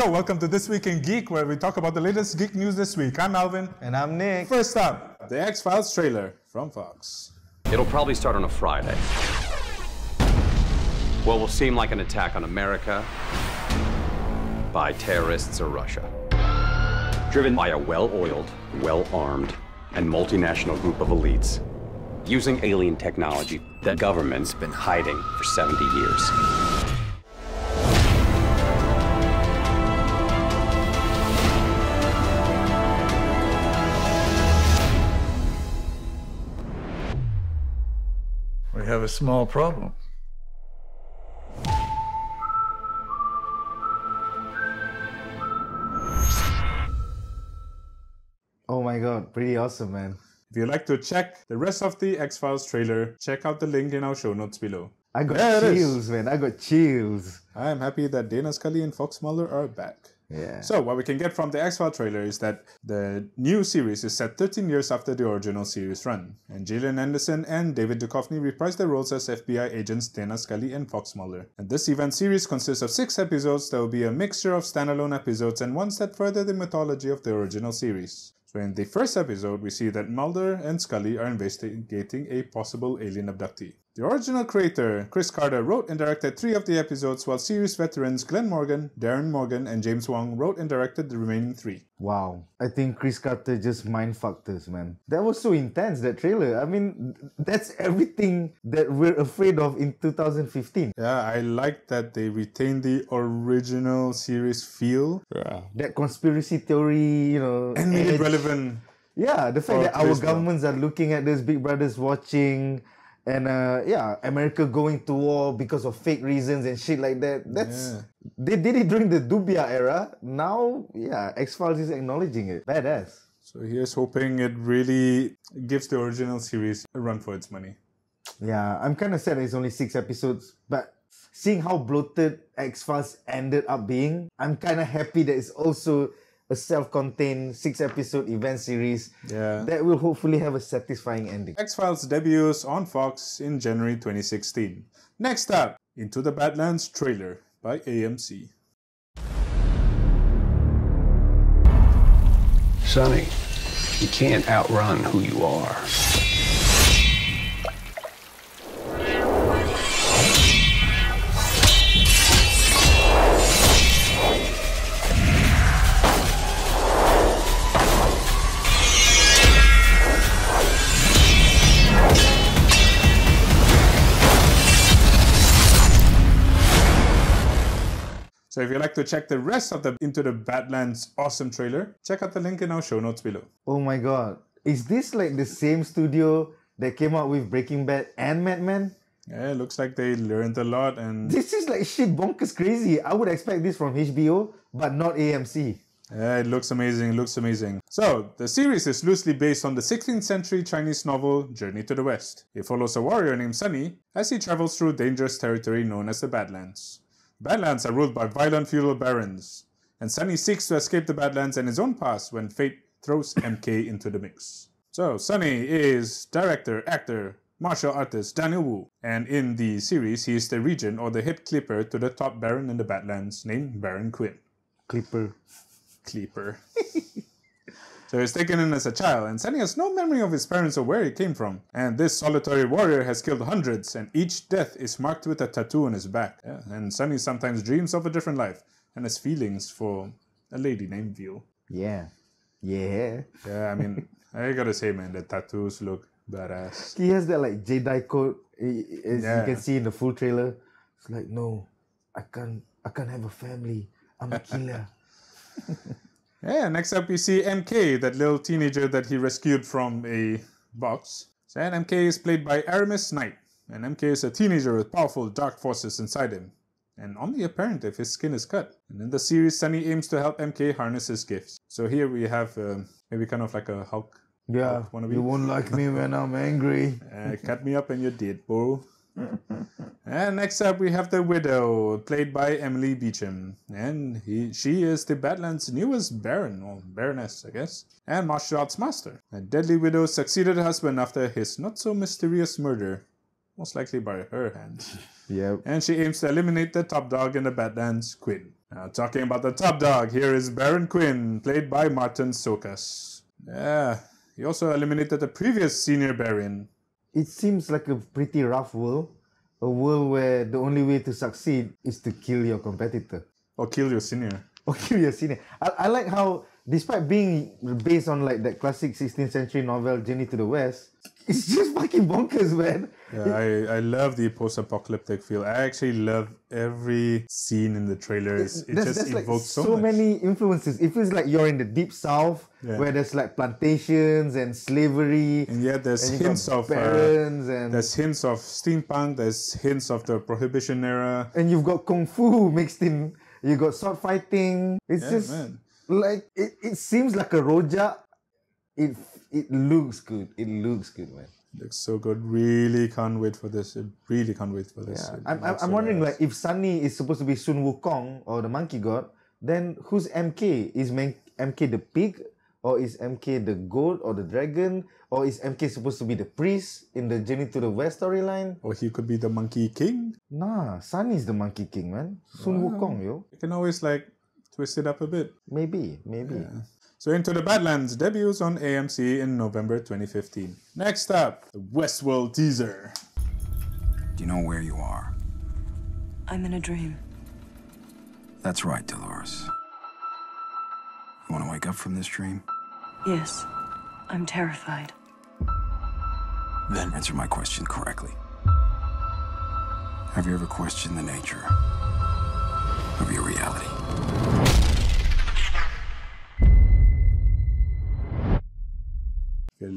Yo, welcome to This Week in Geek, where we talk about the latest geek news this week. I'm Alvin. And I'm Nick. First up, the X Files trailer from Fox. It'll probably start on a Friday. What will seem like an attack on America by terrorists or Russia. Driven by a well oiled, well armed, and multinational group of elites using alien technology that government's been hiding for 70 years. We have a small problem. Oh my god, pretty awesome, man. If you'd like to check the rest of the X Files trailer, check out the link in our show notes below. I got There chills, man. I got chills. I am happy that Dana Scully and Fox Mulder are back. So, what we can get from the X Files trailer is that the new series is set 13 years after the original series run, and Gillian Anderson and David Duchovny reprise their roles as FBI agents Dana Scully and Fox Mulder. And this event series consists of six episodes that will be a mixture of standalone episodes and ones that further the mythology of the original series. So, in the first episode, we see that Mulder and Scully are investigating a possible alien abductee. The original creator, Chris Carter, wrote and directed three of the episodes, while series veterans Glen Morgan, Darin Morgan, and James Wong wrote and directed the remaining three. Wow. I think Chris Carter just mind fucked us, man. That was so intense, that trailer. I mean, that's everything that we're afraid of in 2015. Yeah, I like that they retain the original series feel yeah. That conspiracy theory, you know. and made it relevant. Yeah, the fact that our today's world. governments are looking at this, Big Brother's watching, and uh, yeah, America going to war because of fake reasons and shit like that. That's Yeah. they did it during the Dubya era. Now, yeah, X Files is acknowledging it. Badass. So here's hoping it really gives the original series a run for its money. Yeah, I'm kind of sad it's only six episodes, but seeing how bloated X Files ended up being, I'm kind of happy that it's also a self-contained six-episode event series Yeah. that will hopefully have a satisfying ending. X Files debuts on Fox in January 2016. Next up, Into the Badlands trailer by AMC. Sonny, you can't outrun who you are. So if you'd like to check the rest of the Into the Badlands awesome trailer, check out the link in our show notes below. Oh my god. Is this like the same studio that came out with Breaking Bad and Mad Men? Yeah, it looks like they learned a lot and This is like shit bonkers crazy. I would expect this from HBO, but not AMC. yeah, it looks amazing, it looks amazing. So, the series is loosely based on the 16th century Chinese novel Journey to the West. It follows a warrior named Sunny as he travels through dangerous territory known as the Badlands. Badlands are ruled by violent feudal barons, and Sunny seeks to escape the Badlands and his own past when fate throws MK into the mix. So, Sunny is director, actor, martial artist Daniel Wu, and in the series, he is the regent or the head clipper to the top baron in the Badlands named Baron Quinn. Clipper. Clipper. so he's taken in as a child, and Sunny has no memory of his parents or where he came from. And this solitary warrior has killed hundreds, and each death is marked with a tattoo on his back. Yeah, and Sunny sometimes dreams of a different life and has feelings for a lady named Veil. Yeah. Yeah. Yeah, I mean, I gotta say, man, the tattoos look badass. He has that like Jedi code as Yeah. you can see in the full trailer. It's like, no, I can't I can't have a family. I'm a killer. Yeah, next up we see MK, that little teenager that he rescued from a box. So, and MK is played by Aramis Knight. And MK is a teenager with powerful dark forces inside him. And only apparent if his skin is cut. And in the series, Sunny aims to help MK harness his gifts. So here we have um, maybe kind of like a Hulk. yeah. Hulk wannabe. You won't like me when I'm angry. Uh, cut me up and you're dead, bro. and next up we have the widow, played by Emily Beecham, and he she is the Badlands' newest Baron or Baroness, I guess, and martial arts master. A deadly widow succeeded her husband after his not so mysterious murder, most likely by her hand, Yep. and she aims to eliminate the top dog in the Badlands, Quinn. Now, talking about the top dog, here is Baron Quinn, played by Marton Csokas. Yeah, he also eliminated the previous senior Baron. It seems like a pretty rough world. A world where the only way to succeed is to kill your competitor. Or kill your senior. Or kill your senior. I, I like how, despite being based on like that classic 16th century novel Journey to the West, it's just fucking bonkers, man. Yeah, I, I love the post-apocalyptic feel. I actually love every scene in the trailers. It There's- just there's, like, evokes so, so many influences. It feels like you're in the deep south Yeah. where there's like plantations and slavery. And yet there's and hints of uh, and there's hints of steampunk. There's hints of the prohibition era. and you've got kung fu mixed in. You got sword fighting. It's Yeah, just man. like it, it seems like a roja. It it looks good. It looks good, man. Looks so good. Really can't wait for this. Really can't wait for this. Yeah. It I'm, I'm, so wondering like if Sunny is supposed to be Sun Wukong or the monkey god, then who's MK? Is Man- MK the pig? Or is MK the goat or the dragon? Or is MK supposed to be the priest in the Journey to the West storyline? or he could be the Monkey King. Nah, Sunny's the monkey king, man. Sun Wukong, yo. You can always like twist it up a bit. Maybe, maybe. So Into the Badlands debuts on AMC in November 2015. Next up, the Westworld teaser. Do you know where you are? I'm in a dream. That's right, Dolores. You want to wake up from this dream? Yes, I'm terrified. Then answer my question correctly. Have you ever questioned the nature of your reality?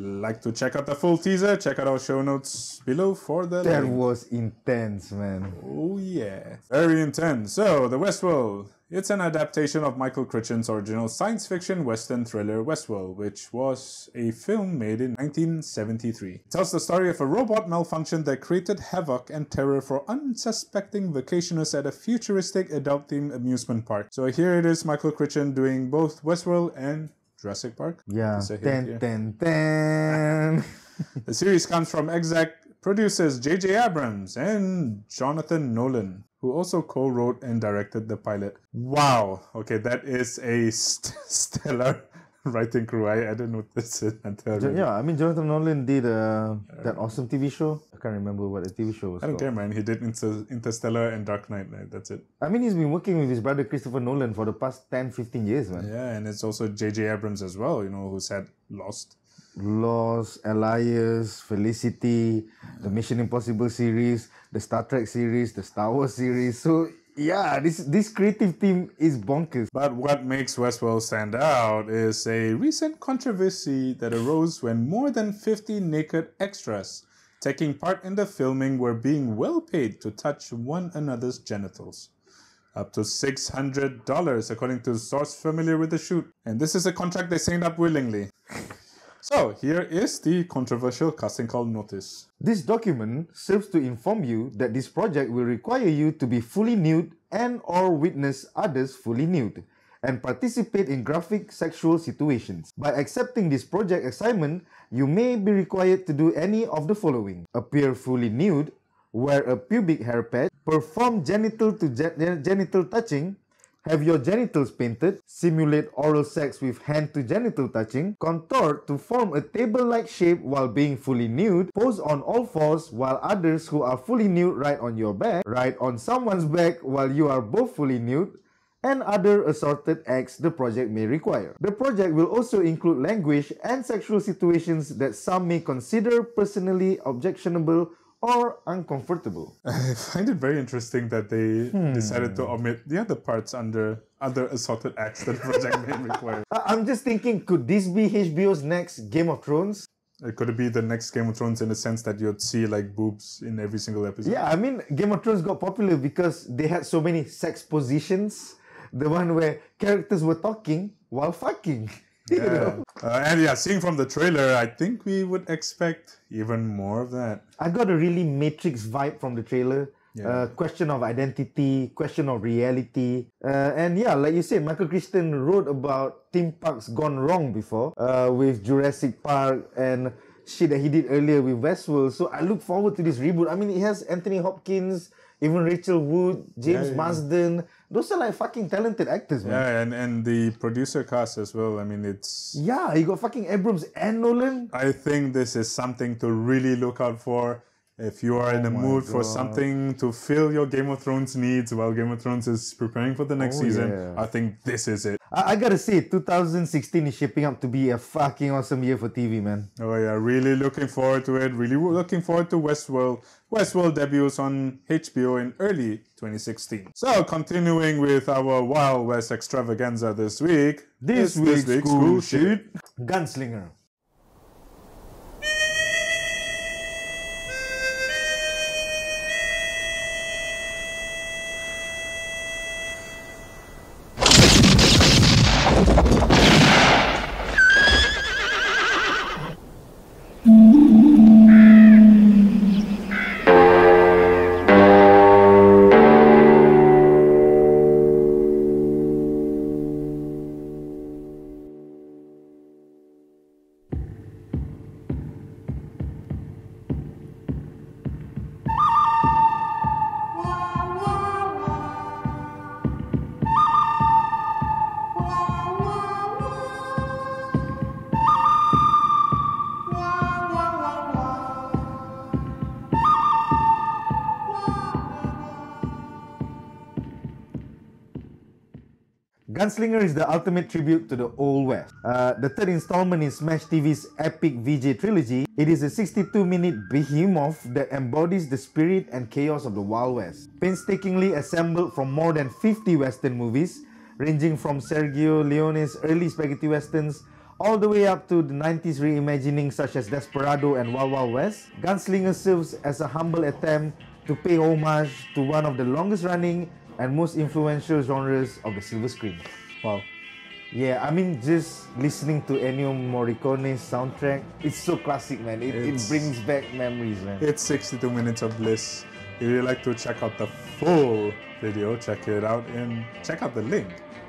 Like to check out the full teaser, check out our show notes below for the That link. was intense, man. Oh yeah, very intense. So, The Westworld. It's an adaptation of Michael Crichton's original science fiction western thriller Westworld, which was a film made in 1973. It tells the story of a robot malfunction that created havoc and terror for unsuspecting vacationers at a futuristic adult-themed amusement park. So here it is, Michael Crichton doing both Westworld and Jurassic Park. Yeah. It's a hint Ten, here. ten, ten. The series comes from exec producers J.J. Abrams and Jonathan Nolan, who also co-wrote and directed the pilot. Wow. Okay, that is a st- stellar writing crew. I, I didn't know this until it. yeah, I mean, Jonathan Nolan did uh, that awesome TV show. I can't remember what the TV show was I don't called. care, man. He did Inter- Interstellar and Dark Knight. Right? That's it. I mean, he's been working with his brother Christopher Nolan for the past 10, 15 years, man. Yeah, and it's also J.J. Abrams as well. You know, who's had Lost. Lost, Alias, Felicity, the Mission Impossible series, the Star Trek series, the Star Wars series. So yeah, this this creative team is bonkers. But what makes Westworld stand out is a recent controversy that arose when more than 50 naked extras taking part in the filming were being well paid to touch one another's genitals. Up to $600, according to a source familiar with the shoot. And this is a contract they signed up willingly. So, here is the controversial casting call notice. This document serves to inform you that this project will require you to be fully nude and or witness others fully nude and participate in graphic sexual situations. By accepting this project assignment, you may be required to do any of the following. Appear fully nude, wear a pubic hair patch, perform genital to gen- genital touching, have your genitals painted, simulate oral sex with hand to genital touching, contort to form a table like shape while being fully nude, pose on all fours while others who are fully nude ride on your back, ride on someone's back while you are both fully nude, and other assorted acts the project may require. The project will also include language and sexual situations that some may consider personally objectionable or uncomfortable. I find it very interesting that they Hmm. decided to omit the other parts under other assorted acts that the project may require. I- I'm just thinking, could this be HBO's next Game of Thrones? It could be the next Game of Thrones in the sense that you'd see like boobs in every single episode. Yeah, I mean, Game of Thrones got popular because they had so many sex positions. The one where characters were talking while fucking. Yeah. Uh, and yeah, seeing from the trailer, I think we would expect even more of that. I got a really Matrix vibe from the trailer. Yeah. Uh, question of identity, question of reality. Uh, and yeah, like you said, Michael Crichton wrote about theme parks gone wrong before uh, with Jurassic Park and shit that he did earlier with Westworld. So I look forward to this reboot. I mean, it has Anthony Hopkins, Evan Rachel Wood, James yeah. Marsden. Those are like fucking talented actors, man. Yeah, and, and the producer cast as well. I mean, it's. Yeah, you got fucking Abrams and Nolan. I think this is something to really look out for. If you are in the Oh mood for something to fill your Game of Thrones needs while Game of Thrones is preparing for the next Oh, season, yeah. I think this is it. I, I gotta say, 2016 is shaping up to be a fucking awesome year for TV, man. Oh yeah, really looking forward to it. Really looking forward to Westworld. Westworld debuts on HBO in early 2016. So continuing with our Wild West extravaganza this week. This is week's cool shit. Gunslinger. Gunslinger is the ultimate tribute to the Old West. Uh, the third installment in Smash TV's epic VJ trilogy. It is a 62-minute behemoth that embodies the spirit and chaos of the Wild West. Painstakingly assembled from more than 50 Western movies, ranging from Sergio Leone's early spaghetti westerns all the way up to the 90s reimagining such as Desperado and Wild Wild West, Gunslinger serves as a humble attempt to pay homage to one of the longest running and most influential genres of the silver screen. Wow. Yeah, I mean, just listening to Ennio Morricone's soundtrack, it's so classic, man. It, it brings back memories, man. It's 62 minutes of bliss. If you'd like to check out the full video, check it out and check out the link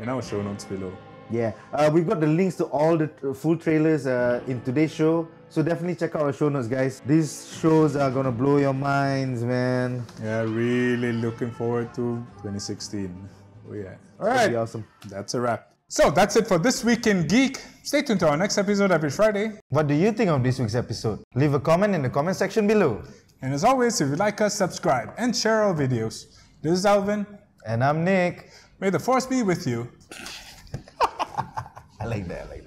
in our show notes below. Yeah, uh, we've got the links to all the full trailers uh, in today's show. So definitely check out our show notes, guys. These shows are gonna blow your minds, man. Yeah, really looking forward to 2016. Oh yeah. All That'd be awesome. That's a wrap. So that's it for this week in Geek. Stay tuned to our next episode every Friday. What do you think of this week's episode? Leave a comment in the comment section below. And as always, if you like us, subscribe and share our videos. This is Alvin. And I'm Nick. May the force be with you. I like that. I like.